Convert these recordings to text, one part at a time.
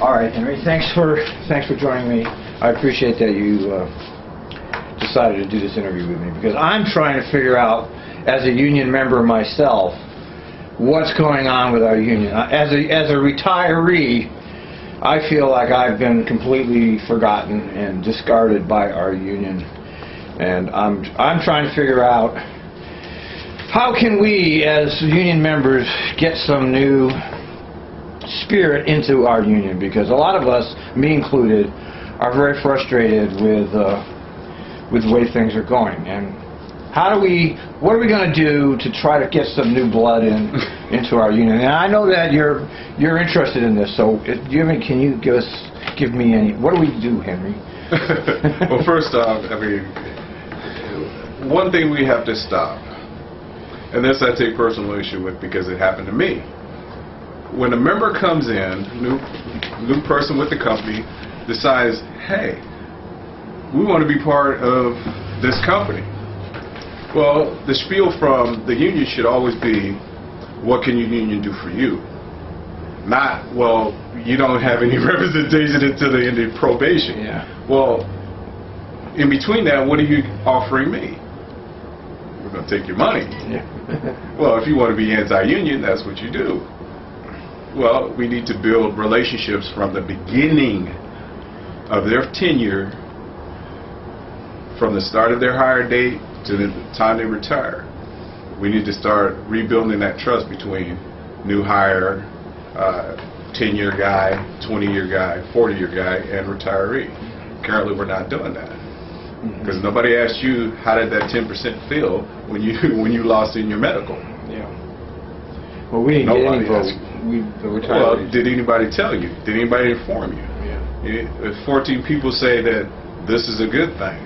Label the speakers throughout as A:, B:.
A: All right, Henry. Thanks for thanks for joining me. I appreciate that you uh, decided to do this interview with me because I'm trying to figure out, as a union member myself, what's going on with our union. As a as a retiree, I feel like I've been completely forgotten and discarded by our union, and I'm I'm trying to figure out how can we, as union members, get some new spirit into our union because a lot of us, me included, are very frustrated with uh, with the way things are going. And how do we? What are we going to do to try to get some new blood in into our union? And I know that you're you're interested in this. So, if you have can you give us give me any? What do we do, Henry?
B: well, first off, I mean, one thing we have to stop, and this I take personal issue with because it happened to me. When a member comes in, new new person with the company, decides, hey, we want to be part of this company. Well, the spiel from the union should always be, what can your union do for you? Not, well, you don't have any representation until the end of probation.
A: Yeah.
B: Well, in between that, what are you offering me? We're going to take your money.
A: Yeah.
B: Well, if you want to be anti-union, that's what you do. Well, we need to build relationships from the beginning of their tenure, from the start of their hire date to the time they retire. We need to start rebuilding that trust between new hire, uh, 10-year guy, 20-year guy, 40-year guy, and retiree. Currently, we're not doing that. Because nobody asked you how did that 10% feel when you when you lost in your medical.
A: yeah. Well, we didn't get any
B: Nobody
A: We the
B: Well, did anybody tell you? Did anybody inform you?
A: yeah.
B: If 14 people say that this is a good thing,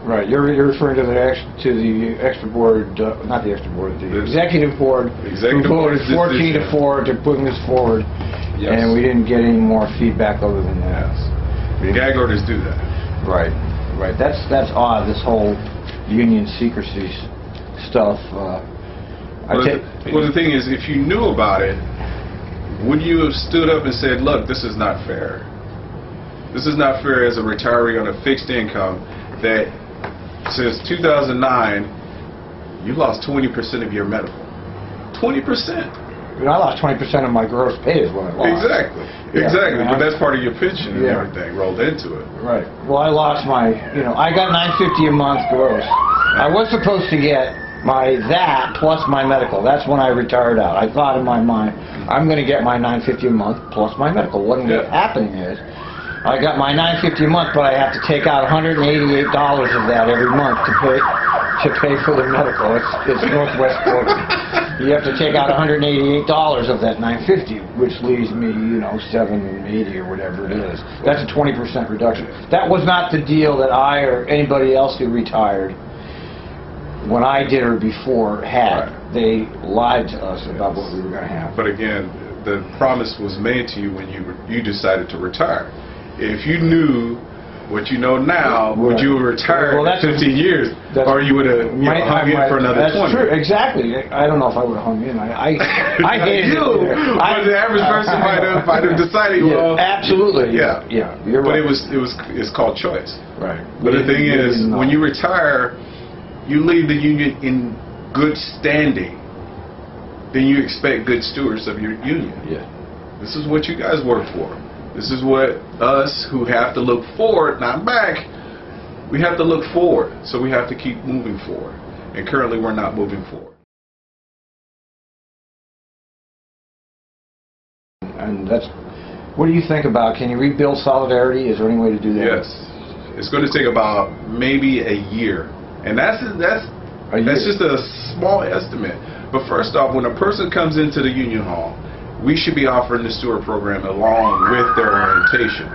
A: Right, you're, you're referring to the ex, to the extra board, uh, not the extra board, the
B: The-
A: executive board.
B: Executive
A: who voted fourteen to four to putting this forward.
B: Yes.
A: And we didn't get any more feedback other than that.
B: the gag orders do that.
A: Right, right, that's, that's odd, this whole union secrecy stuff, uh. I
B: Well, the, well, the thing is, if you knew about it, would you have stood up and said, "Look, this is not fair. This is not fair as a retiree on a fixed income that since 2009 you lost 20% of your medical. 20%.
A: You know, I lost twenty percent of my gross pay is what I lost.
B: Exactly.
A: Yeah.
B: Exactly. But that's part of your pension and
A: Yeah.
B: everything rolled into it.
A: Right. Well, I lost my, you know, I got 950 a month gross. I was supposed to get my that plus my medical. That's when I retired out. I thought in my mind, I'm going to get my 950 a month plus my medical. What ended up happening is, I got my 950 a month, but I have to take out 188 dollars of that every month to pay to pay for the medical. It's, it's Northwest Florida. You have to take out 188 dollars of that 950, which leaves me, you know, 780 or whatever it is. That's a 20 percent reduction. That was not the deal that I or anybody else who retired when I did or before had.
B: Right.
A: They lied to us about what we were going to have.
B: But again, the promise was made to you when you you decided to retire. If you knew what you know now, would you retire
A: Well, that's-
B: 15 years,
A: that's-
B: or you would have you know, hung
A: I
B: in for another
A: that's
B: 20?
A: true, exactly. I don't know if I would have hung in. I, I, I hated
B: you,
A: it.
B: but the average person might have might have decided.
A: Yeah,
B: well,
A: absolutely.
B: Yeah,
A: yeah. You're
B: but
A: right.
B: it was it was it's called choice.
A: right.
B: But the thing
A: we
B: is, when you retire, you leave the union in good standing. Then you expect good stewards of your union.
A: yeah.
B: This is what you guys work for. This is what us who have to look forward, not back, we have to look forward. So we have to keep moving forward. And currently we're not moving forward.
A: And that's. What do you think about? Can you rebuild solidarity? Is there any way to do that?
B: Yes. It's going to take about maybe a year. And that's that's that's just a small estimate. But first off, when a person comes into the union hall, we should be offering the steward program along with their orientation.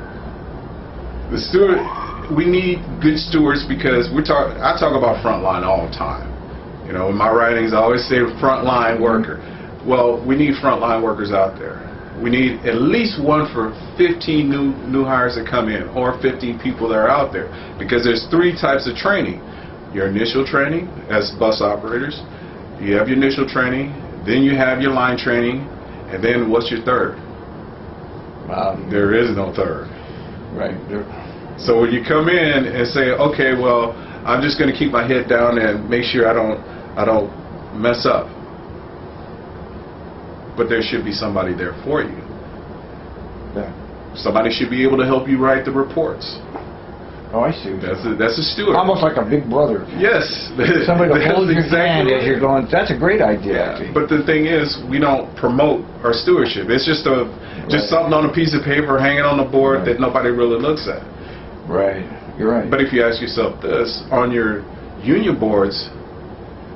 B: The steward, we need good stewards because we talk. I talk about frontline all the time. You know, in my writings, I always say frontline worker. Well, we need frontline workers out there. We need at least one for 15 new new hires that come in, or 15 people that are out there, because there's three types of training. Your initial training as bus operators, you have your initial training, then you have your line training, and then what's your third?
A: Um,
B: There is no third.
A: right.
B: So when you come in and say, okay, well, I'm just going to keep my head down and make sure I don't, I don't mess up. But there should be somebody there for you.
A: yeah.
B: Somebody should be able to help you write the reports.
A: Oh, I see.
B: That's a, that's a steward.
A: Almost like a big brother.
B: Yes.
A: Somebody to hold your hand
B: exactly
A: as you're going. That's a great idea,
B: Yeah, but the thing is, we don't promote our stewardship. It's just a just
A: Right.
B: something on a piece of paper hanging on the board
A: Right.
B: that nobody really looks at.
A: right. You're right.
B: But if you ask yourself this, on your union boards,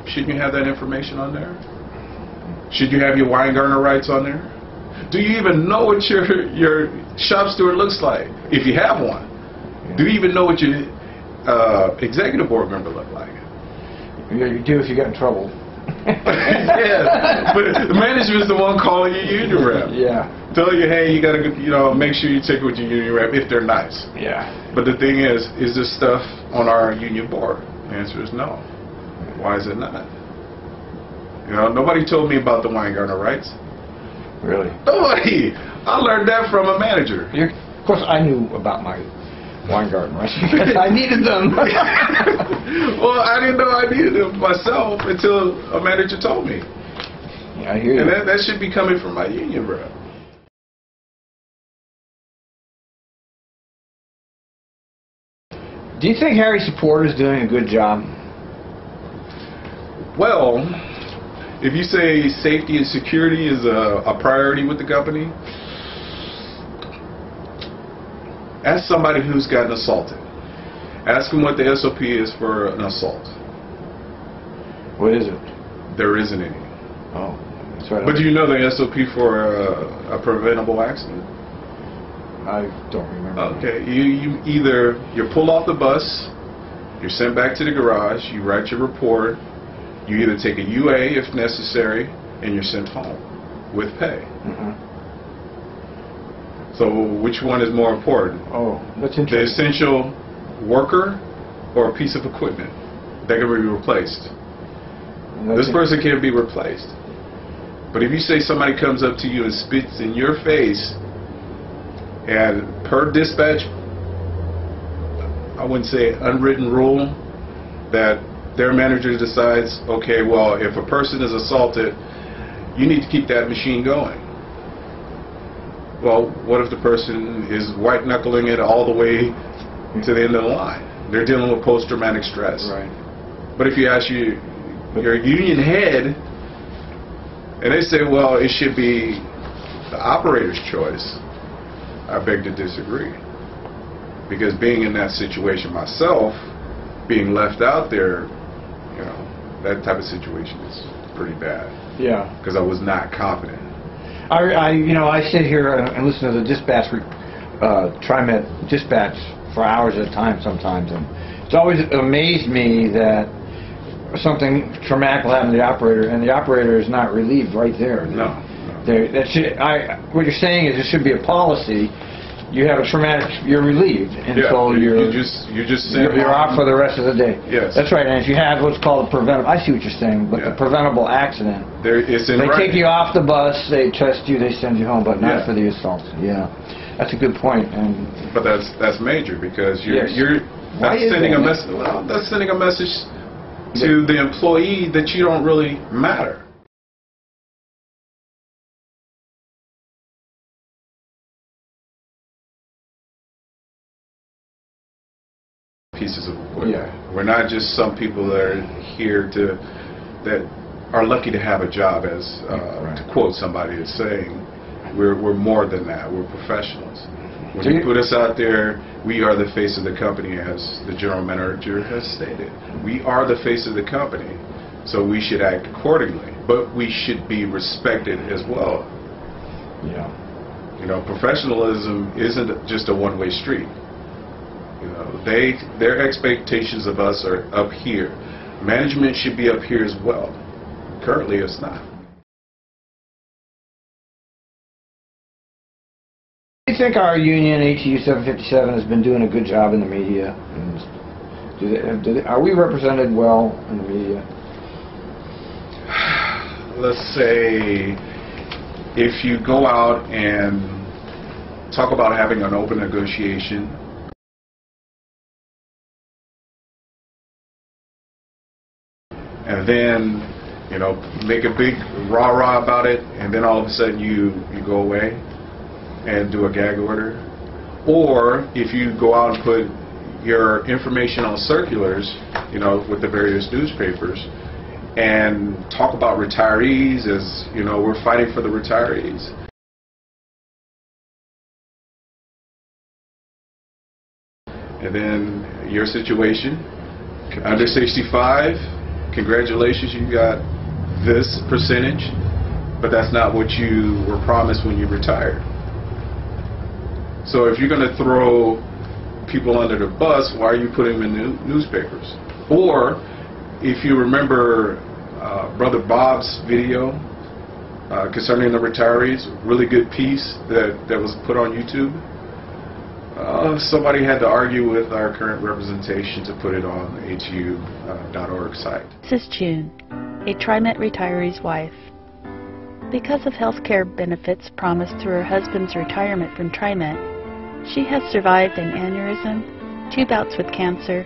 B: shouldn't you have that information on there? Should you have your Weingarten rights on there? Do you even know what your your shop steward looks like? If you have one, do you even know what your uh, executive board member look like?
A: Yeah, you do if you get in trouble.
B: yeah, but the management's the one calling you union rep.
A: Yeah.
B: Tell you, hey, you gotta, you know, make sure you take it with your union rep if they're nice.
A: Yeah.
B: But the thing is, is this stuff on our union board? The answer is no. Why is it not? You know, nobody told me about the Weingarten rights.
A: Really.
B: Nobody. I learned that from a manager.
A: You're, of course, I knew about my Weingarten rights because I needed them.
B: well, I didn't know I needed them myself until a manager told me.
A: Yeah, I hear you.
B: And that, that should be coming from my union rep.
A: Do you think Harry Support is doing a good job?
B: Well, if you say safety and security is a, a priority with the company, ask somebody who's gotten assaulted. Ask them what the SOP is for an assault.
A: What is it?
B: There isn't any.
A: Oh, that's right.
B: But do you know the SOP for a, a preventable accident?
A: I don't remember.
B: Okay, you, you either you pull off the bus, you're sent back to the garage, you write your report, you either take a UA if necessary, and you're sent home with pay.
A: Mhm.
B: So which one is more important?
A: Oh, that's
B: The essential worker or a piece of equipment that can be replaced?
A: That's
B: This person can't be replaced. But if you say somebody comes up to you and spits in your face, and per dispatch, I wouldn't say unwritten rule, that their manager decides, okay, well, if a person is assaulted, you need to keep that machine going. Well, what if the person is white knuckling it all the way to the end of the line? They're dealing with post traumatic stress.
A: Right.
B: But if you ask you, your union head, and they say, well, it should be the operator's choice, I beg to disagree. Because being in that situation myself, being left out there, you know, that type of situation is pretty bad.
A: Yeah.
B: Because I was not confident.
A: I, I, you know, I sit here and listen to the dispatch, uh, TriMet dispatch for hours at a time sometimes, and it's always amazed me that something traumatic will happen to the operator, and the operator is not relieved right there.
B: No.
A: There, that should, I, what you're saying is there should be a policy. You have a traumatic, you're relieved and
B: yeah,
A: you're
B: you just you just sent
A: you're, you're off for the rest of the day.
B: Yes.
A: That's right. And if you have what's called a preventable, I see what you're saying, but
B: Yeah.
A: the preventable accident,
B: There, it's in
A: they take you off the bus, they test you, they send you home, but not
B: Yeah.
A: for the assault. Yeah, that's a good point. And
B: But that's that's major because you're
A: Yes.
B: you're
A: Why
B: that's
A: is
B: sending a
A: that?
B: message. Well, that's sending a message to the employee that you don't really matter. Pieces of equipment.
A: Yeah.
B: We're not just some people that are here to that are lucky to have a job, as uh,
A: Right.
B: to quote somebody is saying. We're we're more than that. We're professionals. When you
A: you-
B: put us out there, we are the face of the company, as the general manager has stated. We are the face of the company, so we should act accordingly. But we should be respected as well.
A: yeah,
B: You know, professionalism isn't just a one-way street. You know, they their expectations of us are up here. Management should be up here as well. Currently, it's not.
A: do you think our union ATU 757 has been doing a good job in the media? And do they, do they, are we represented well in the media?
B: let's say if you go out and talk about having an open negotiation. And then, you know, make a big rah-rah about it, and then all of a sudden you, you go away and do a gag order. Or if you go out and put your information on circulars, you know, with the various newspapers, and talk about retirees as, you know, we're fighting for the retirees. And then your situation, under 65, congratulations, you got this percentage, but that's not what you were promised when you retired. So if you're going to throw people under the bus, why are you putting them in the newspapers? Or if you remember uh, Brother Bob's video uh, concerning the retirees, really good piece that, that was put on YouTube. Uh, somebody had to argue with our current representation to put it on the ATU.org site.
C: This is June, a TriMet retiree's wife. Because of health care benefits promised through her husband's retirement from TriMet, she has survived an aneurysm, two bouts with cancer,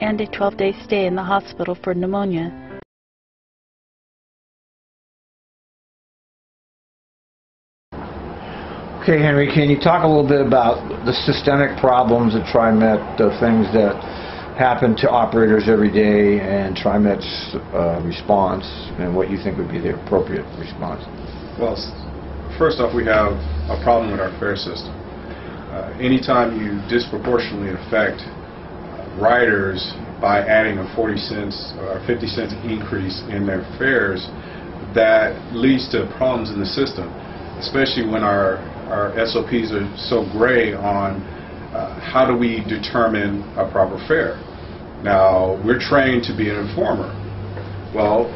C: and a 12-day stay in the hospital for pneumonia.
A: Okay, Henry, can you talk a little bit about the systemic problems at TriMet, the things that happen to operators every day, and TriMet's uh, response, and what you think would be the appropriate response?
B: Well, first off, we have a problem with our fare system. Uh, anytime you disproportionately affect uh, riders by adding a 40 cents or 50 cents increase in their fares, that leads to problems in the system, especially when our, our SOPs are so gray on uh, how do we determine a proper fare. Now, we're trained to be an informer. Well,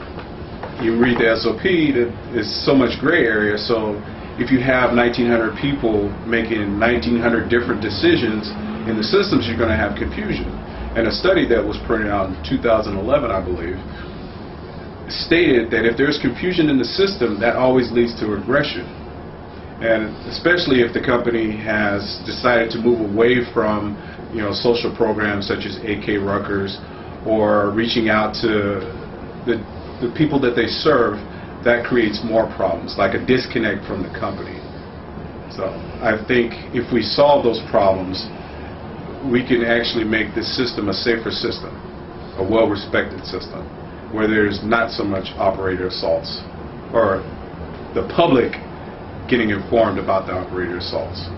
B: you read the SOP, it's so much gray area. So if you have 1,900 people making 1,900 different decisions in the systems, you're going to have confusion. And a study that was printed out in 2011, I believe, stated that if there's confusion in the system, that always leads to regression. And especially if the company has decided to move away from, you know, social programs such as AK Rucker's or reaching out to the, the people that they serve, that creates more problems, like a disconnect from the company. So I think if we solve those problems, we can actually make this system a safer system, a well-respected system, where there's not so much operator assaults or the public getting informed about the operator assaults,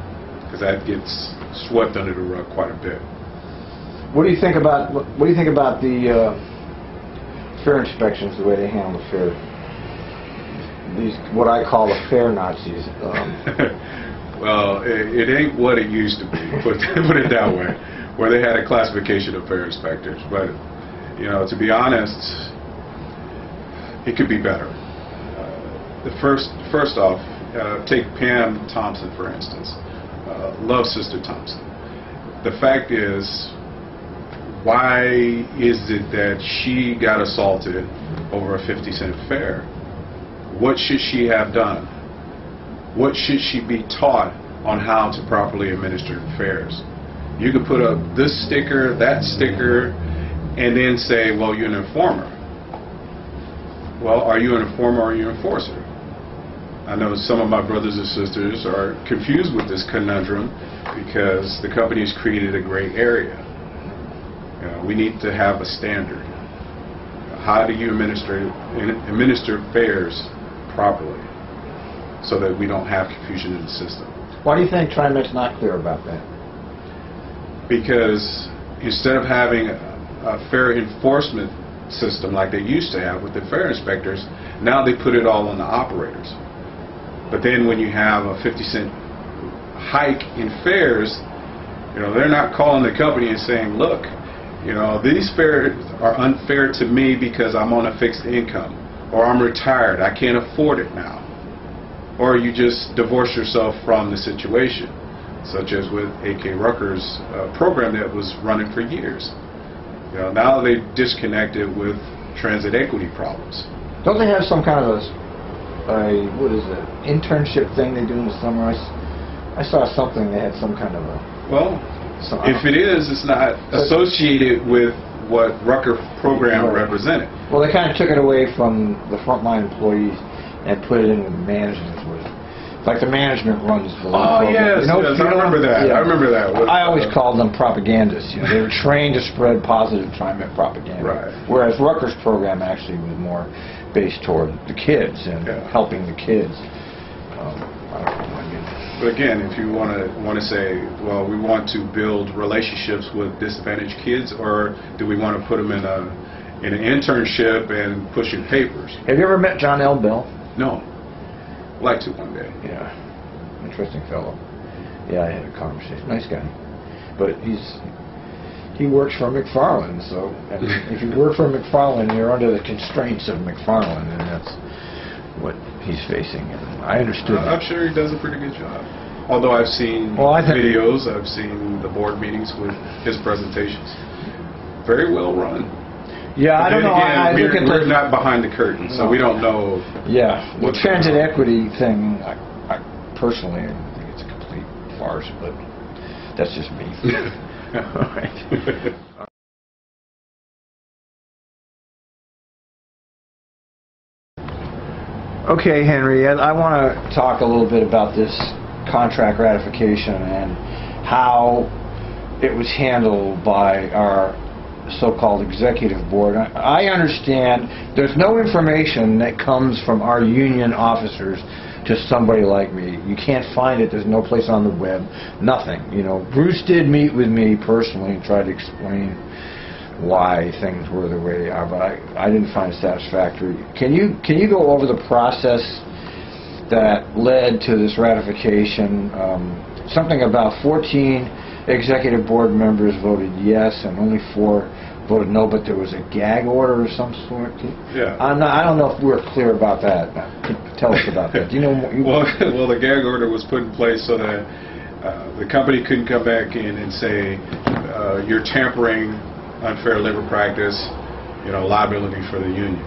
B: because that gets swept under the rug quite a bit.
A: What do you think about what, what do you think about the uh, fare inspections, the way they handle the fare? These what I call the fare Nazis. Um,
B: well, it, it ain't what it used to be, put, put it that way, where they had a classification of fare inspectors. But, you know, to be honest, it could be better. Uh, the first, first off, uh, take Pam Thompson, for instance. Uh, love Sister Thompson. The fact is, why is it that she got assaulted over a 50 cent fare? What should she have done? What should she be taught on how to properly administer fares? You could put up this sticker, that sticker, and then say, well, you're an informer. Well, are you an informer or are you an enforcer? I know some of my brothers and sisters are confused with this conundrum because the company has created a gray area. You know, we need to have a standard. How do you administer administer fares properly so that we don't have confusion in the system?
A: why do you think TriMet's not clear about that?
B: Because instead of having a, fair enforcement system like they used to have with the fare inspectors, now they put it all on the operators. But then when you have a 50 cent hike in fares, you know, they're not calling the company and saying, look, you know, these fares are unfair to me because I'm on a fixed income or I'm retired. I can't afford it now. Or you just divorce yourself from the situation, such as with AK Rucker's uh, program that was running for years. You know, now they've disconnected with transit equity problems.
A: Don't they have some kind of a what is it internship thing they do in the summer? I saw something, they had some kind of a,
B: Well,
A: some.
B: if it is, it's not associated with what Rucker program
A: Right.
B: represented.
A: Well, they kind of took it away from the frontline employees and put it in with management. like the management runs the
B: Oh, yes,
A: You know,
B: yes,
A: you
B: I remember that.
A: Yeah.
B: I remember that. With,
A: I always
B: uh,
A: called them propagandists. You know, they were trained to spread positive TriMet propaganda.
B: Right.
A: Whereas Rucker's program actually was more based toward the kids and
B: Yeah.
A: helping the kids. Um, I don't know. I mean,
B: But again, if you want to want to say, well, we want to build relationships with disadvantaged kids, or do we want to put them in a in an internship and pushing papers?
A: have you ever met John L. Bell?
B: No. Like to one day.
A: Yeah, interesting fellow. Yeah, I had a conversation. Nice guy, but he's he works for McFarlane. So if you work for McFarlane, you're under the constraints of McFarlane, and that's what he's facing. And I understood.
B: Uh, I'm sure he does a pretty good job. Although I've seen
A: Well,
B: videos, I've seen the board meetings with his presentations. Very well run.
A: Yeah, I don't know.
B: Again,
A: I, I
B: we're, we're not behind the curtain, so
A: No.
B: we don't know.
A: yeah the transit equity thing. I, I personally I think it's a complete farce, but that's just me. Okay, Henry, I, I want to talk a little bit about this contract ratification and how it was handled by our so-called executive board. I, I understand there's no information that comes from our union officers to somebody like me. You can't find it. There's no place on the web. Nothing. You know, Bruce did meet with me personally and tried to explain why things were the way they are, but I, I didn't find it satisfactory. Can you can you go over the process that led to this ratification? Um, something about 14 executive board members voted yes, and only four voted no, but there was a gag order of some sort.
B: Yeah.
A: I'm not, I don't know if we're clear about that. Tell us about that. Do you know? more- You,
B: well, well, the gag order was put in place so that uh, the company couldn't come back in and say uh, you're tampering unfair labor practice, you know, liability for the union.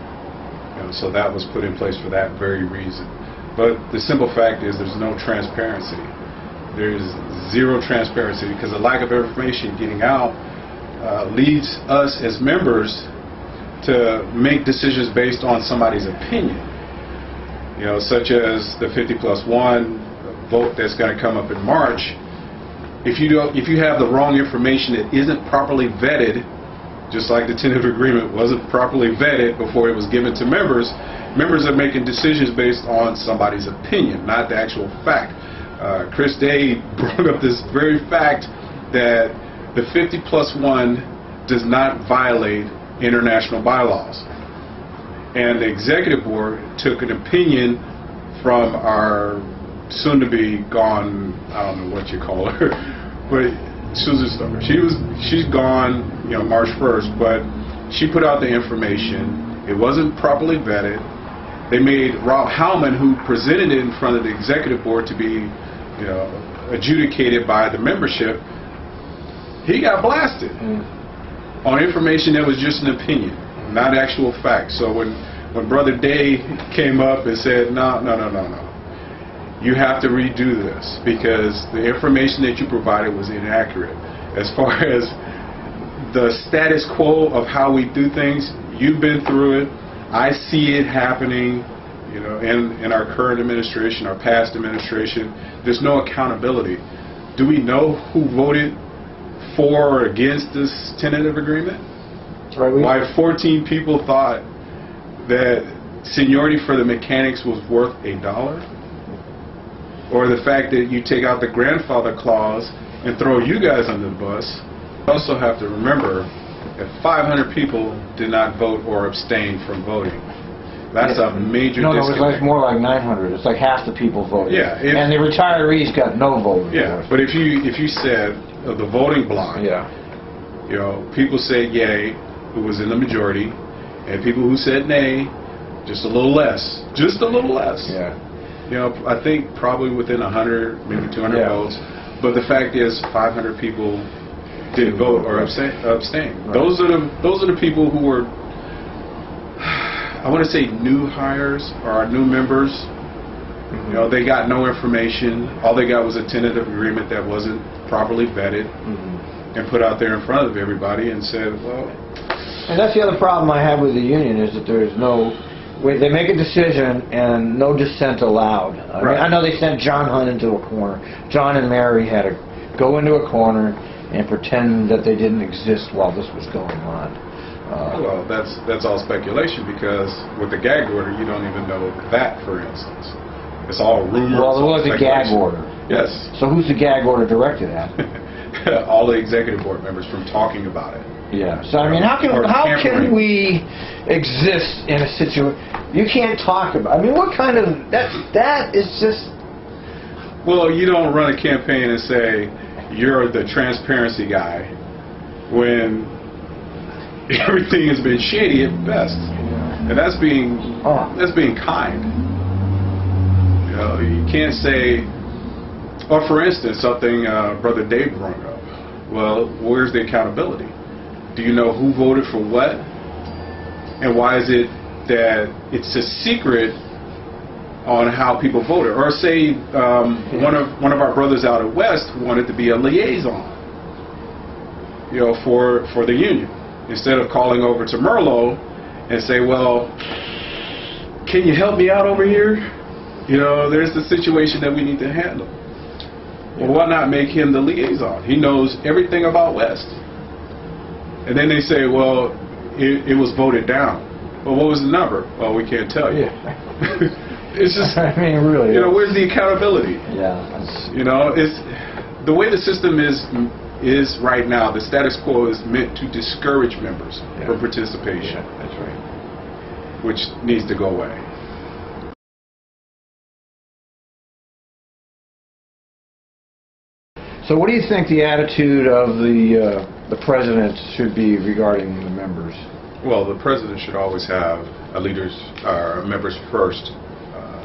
B: You know, so that was put in place for that very reason. But the simple fact is there's no transparency. There's zero transparency because the lack of information getting out uh, leads us as members to make decisions based on somebody's opinion you know, such as the 50 plus one vote that's going to come up in March. If you don't, if you have the wrong information that isn't properly vetted, just like the tentative agreement wasn't properly vetted before it was given to members, members are making decisions based on somebody's opinion, not the actual fact. Uh, Chris Day brought up this very fact that the 50 plus one does not violate international bylaws and the executive board took an opinion from our soon-to-be gone, I don't know what you call her, but Susan Stover. She was, she's gone, you know, March 1st, but she put out the information. It wasn't properly vetted. They made Rob Howman, who presented it in front of the executive board to be, you know, adjudicated by the membership. He got blasted mm. on information that was just an opinion, not actual fact. So when when Brother Day came up and said, no, no, no, no, no, you have to redo this because the information that you provided was inaccurate. As far as the status quo of how we do things, you've been through it. I see it happening, you know, in, in our current administration, our past administration. There's no accountability. Do we know who voted for or against this tentative agreement?
A: right,
B: Why 14 people thought that seniority for the mechanics was worth a dollar? Or the fact that you take out the grandfather clause and throw you guys under the bus? You also have to remember that 500 people did not vote or abstain from voting. That's a major
A: no, no, it's like more like 900. It's like half the people voted.
B: Yeah, if-
A: and the retirees got no vote.
B: Yeah, but if you if you said of the voting block,
A: yeah.
B: You know, people said yay, who was in the majority, and people who said nay, just a little less, just a little less.
A: Yeah.
B: You know, I think probably within 100, maybe 200
A: Yeah.
B: votes. But the fact is, 500 people didn't vote or abstain. abstain.
A: Right.
B: Those are the those are the people who were, I want to say, new hires or our new members You know, they got no information. All they got was a tentative agreement that wasn't properly vetted
A: Mhm.
B: and put out there in front of everybody and said, well,
A: And that's the other problem I have with the union is that there's no, they make a decision and no dissent allowed. I mean,
B: Right.
A: I know they sent John Hunt into a corner. John and Mary had to go into a corner and pretend that they didn't exist while this was going on. Uh,
B: well, that's that's all speculation because with the gag order, you don't even know that, for instance. It's all rumors.
A: Well, there was a gag order.
B: Yes.
A: So who's the gag order directed at?
B: all the executive board members from talking about it.
A: Yeah. So I mean, how can how can we exist in a situation? You can't talk about. I mean, what kind of that? That is just.
B: Well, you don't run a campaign and say you're the transparency guy when everything has been shady at best, and that's being that's being kind. You know, you can't say, or for instance, something uh, Brother Dave brought up. Well, where's the accountability? Do you know who voted for what, and why is it that it's a secret on how people voted? Or say um, one of one of our brothers out at West wanted to be a liaison, you know, for for the union instead of calling over to Merlo and say, well, can you help me out over here? You know, there's the situation that we need to handle. Well, why not make him the liaison? He knows everything about West. And then they say, well, it, it was voted down. Well, what was the number? Well, we can't tell you. it's just,
A: I mean, really.
B: you know, where's the accountability?
A: Yeah.
B: You know, it's the way the system is is right now. The status quo is meant to discourage members
A: Yeah.
B: from participation,
A: yeah, that's right.
B: which needs to go away.
A: So, what do you think the attitude of the uh, the president should be regarding the members?
B: Well, the president should always have a leaders or members first uh,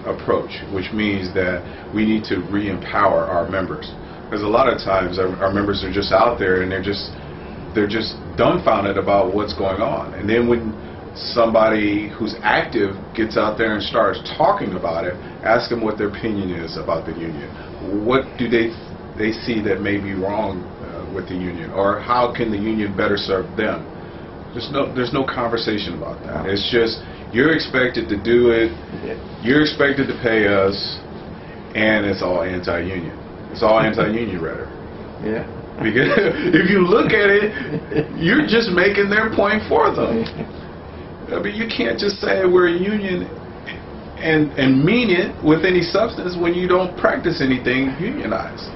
B: approach, which means that we need to re-empower our members. Because a lot of times our, our members are just out there and they're just they're just dumbfounded about what's going on. And then when somebody who's active gets out there and starts talking about it, ask them what their opinion is about the union. What do they they see that may be wrong uh, with the union, or how can the union better serve them? There's no there's no conversation about that. It's just you're expected to do it. You're expected to pay us, and it's all anti-union. It's all anti-union rhetoric.
A: Yeah.
B: Because if you look at it, you're just making their point for them. I mean, you can't just say we're a union and and mean it with any substance when you don't practice anything unionized.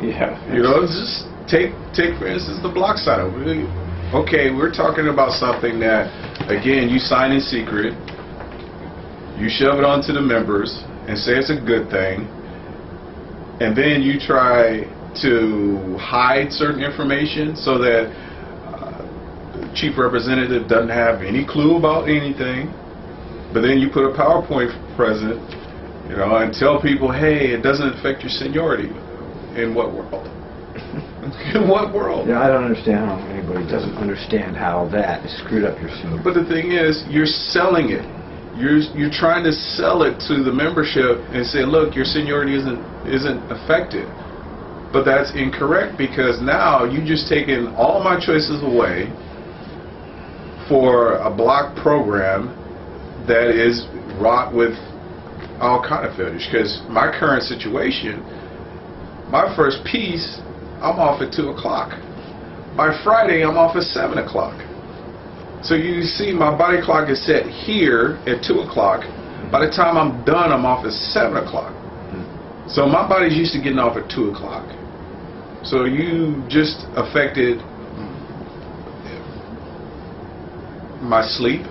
A: Yeah.
B: You know, just take take for instance the block sign. Okay, we're talking about something that again you sign in secret. You shove it onto the members and say it's a good thing, and then you try to hide certain information so that uh, chief representative doesn't have any clue about anything. But then you put a PowerPoint present, you know, and tell people, hey, it doesn't affect your seniority. In what world? In what world?
A: Yeah, I don't understand how anybody doesn't understand how that screwed up your senior.
B: But the thing is, you're selling it. You're you're trying to sell it to the membership and say, look, your seniority isn't isn't affected. But that's incorrect because now you just taken all my choices away for a block program that is wrought with all kind of failures. Because my current situation, my first piece, I'm off at two o'clock. By Friday, I'm off at seven o'clock. So you see, my body clock is set here at 2 o'clock. By the time I'm done, I'm off at 7 o'clock. So my body's used to getting off at 2 o'clock. So you just affected my sleep,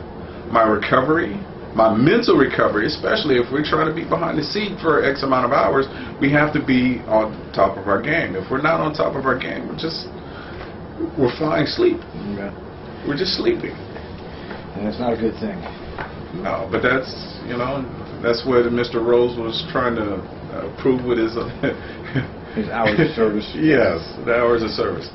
B: my recovery, my mental recovery, especially if we're trying to be behind the seat for X amount of hours, we have to be on top of our game. If we're not on top of our game, we're just, we're flying sleep.
A: Yeah.
B: We're just sleeping.
A: And it's not a good thing.
B: No, but that's you know that's what Mr. Rose was trying to uh, prove with his. Uh,
A: His hours of service.
B: yes, the hours of service.